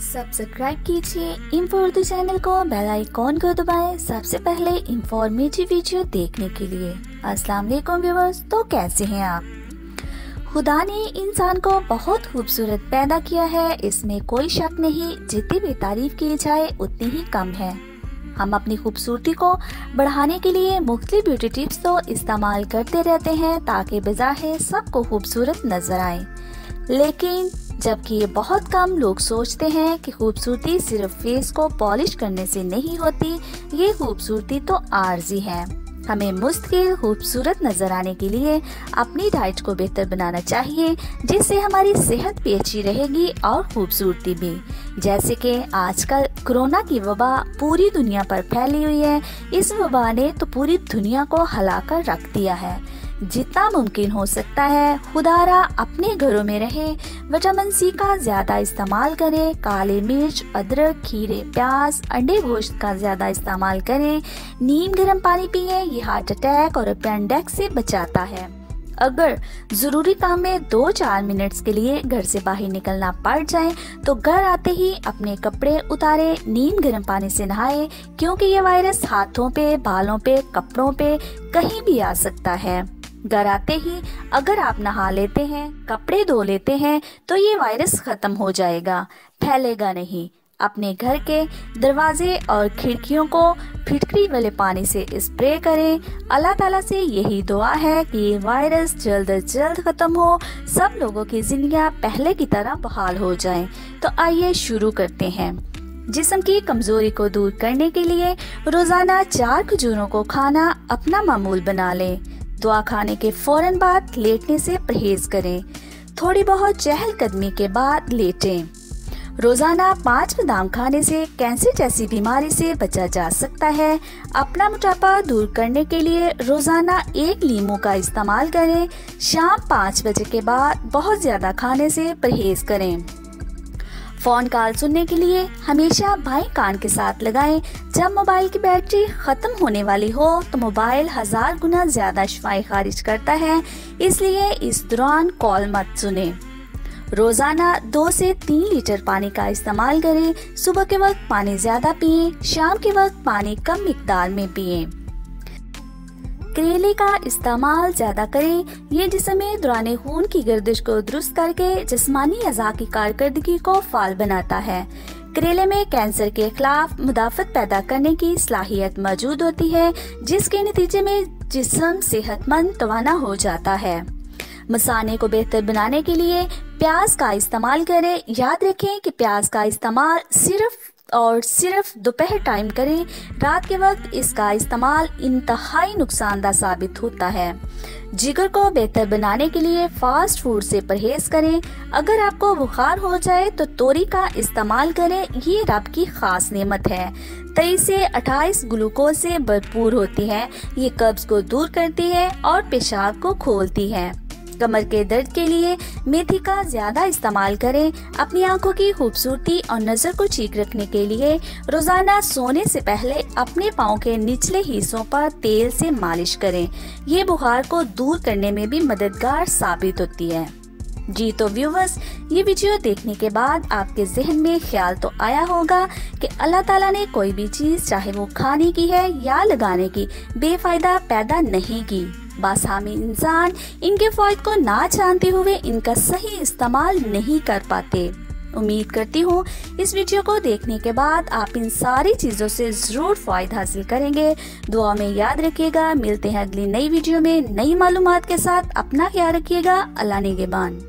Subscribe कीजिए info Urdu channel को bell icon को दबाएँ सबसे पहले इंफॉर्मेटिव वीडियो देखने के लिए। अस्सलाम वालेकुम व्यूअर्स तो कैसे हैं आप? खुदा ने इंसान को बहुत खूबसूरत पैदा किया है, इसमें कोई शक नहीं, जितनी भी तारीफ़ की जाए, उतनी ही कम है। हम अपनी खूबसूरती को बढ़ाने के लिए मुख्तलि ब्यूटी टिप्स तो इस्तेमाल करते रहते हैं, ताकि बजाहे सबको खूबसूरत नज़र आए। लेकिन जबकि ये बहुत कम लोग सोचते हैं कि खूबसूरती सिर्फ़ फेस को पॉलिश करने से नहीं होती, ये खूबसूरती तो आर्जी है। हमें मुस्तकिल खूबसूरत नज़र आने के लिए अपनी डाइट को बेहतर बनाना चाहिए, जिससे हमारी सेहत भी अच्छी रहेगी और खूबसूरती भी। जैसे कि आजकल कोरोना की वबा पूरी दुनिया पर फैली हुई है, इस वबा ने तो पूरी दुनिया को हिलाकर रख दिया है। जितना मुमकिन हो सकता है, खुदारा अपने घरों में रहे, विटामिन सी का ज़्यादा इस्तेमाल करें, काले मिर्च, अदरक, खीरे, प्याज, अंडे गोश्त का ज़्यादा इस्तेमाल करें, नीम गर्म पानी पिए, ये हार्ट अटैक और अपेंडेक्स से बचाता है। अगर ज़रूरी काम में दो चार मिनट्स के लिए घर से बाहर निकलना पड़ जाए तो घर आते ही अपने कपड़े उतारे, नीम गर्म पानी से नहाए, क्योंकि ये वायरस हाथों पे, बालों पे, कपड़ों पे कहीं भी आ सकता है। घर आते ही अगर आप नहा लेते हैं, कपड़े धो लेते हैं तो ये वायरस खत्म हो जाएगा। फैलेगा नहीं। अपने घर के दरवाजे और खिड़कियों को फिटकरी वाले पानी से स्प्रे करें। अल्लाह ताला से यही दुआ है कि ये वायरस जल्द अज जल्द खत्म हो, सब लोगों की ज़िंदगी पहले की तरह बहाल हो जाएँ। तो आइए शुरू करते हैं। जिसम की कमज़ोरी को दूर करने के लिए रोज़ाना चार खजूरों को खाना अपना मामूल बना लें। दुआ खाने के फ़ौरन बाद लेटने से परहेज करें। थोड़ी बहुत चहलकदमी के बाद लेटें। रोज़ाना पाँच बादाम खाने से कैंसर जैसी बीमारी से बचा जा सकता है। अपना मोटापा दूर करने के लिए रोज़ाना एक लीमू का इस्तेमाल करें। शाम पाँच बजे के बाद बहुत ज़्यादा खाने से परहेज करें। फ़ोन कॉल सुनने के लिए हमेशा बाएँ कान के साथ लगाएँ। जब मोबाइल की बैटरी खत्म होने वाली हो तो मोबाइल हज़ार गुना ज़्यादा शफाई खारिज करता है। इसलिए इस दौरान कॉल मत सुने। रोज़ाना दो से तीन लीटर पानी का इस्तेमाल करें। सुबह के वक्त पानी ज़्यादा पिए, शाम के वक्त पानी कम मकदार में पिए। करेले का इस्तेमाल ज़्यादा करें। ये जिसमें दौरान खून की गर्दिश को दुरुस्त करके जिसमानी अजा की कारकर्दगी को फाल बनाता है। करेले में कैंसर के खिलाफ मुदाफत पैदा करने की सलाहियत मौजूद होती है, जिसके नतीजे में जिसम सेहतमंद तवाना हो जाता है। मसाने को बेहतर बनाने के लिए प्याज का इस्तेमाल करें। याद रखें कि प्याज का इस्तेमाल सिर्फ़ और सिर्फ़ दोपहर टाइम करें, रात के वक्त इसका इस्तेमाल इंतहाई नुकसानदा साबित होता है। जिगर को बेहतर बनाने के लिए फास्ट फ़ूड से परहेज करें। अगर आपको बुखार हो जाए तो तोरी का इस्तेमाल करें, ये रब की खास नेमत है। तेईस से अट्ठाईस ग्लूकोज से भरपूर होती है। ये कब्ज को दूर करती है और पेशाब को खोलती है। कमर के दर्द के लिए मेथी का ज़्यादा इस्तेमाल करें। अपनी आँखों की खूबसूरती और नज़र को ठीक रखने के लिए रोज़ाना सोने से पहले अपने पाँव के निचले हिस्सों पर तेल से मालिश करें। ये बुखार को दूर करने में भी मददगार साबित होती है। जी तो व्यूवर्स ये वीडियो देखने के बाद आपके जहन में ख्याल तो आया होगा कि अल्लाह ताला ने कोई भी चीज़, चाहे वो खाने की है या लगाने की, बेफायदा पैदा नहीं की। बस हम इंसान इनके फायद को ना जानते हुए इनका सही इस्तेमाल नहीं कर पाते। उम्मीद करती हूँ इस वीडियो को देखने के बाद आप इन सारी चीज़ों से ज़रूर फ़ायदा हासिल करेंगे। दुआ में याद रखिएगा। मिलते हैं अगली नई वीडियो में। नई मालूम के साथ अपना ख्याल रखिएगा। अल्लाह निगेबान